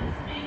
me.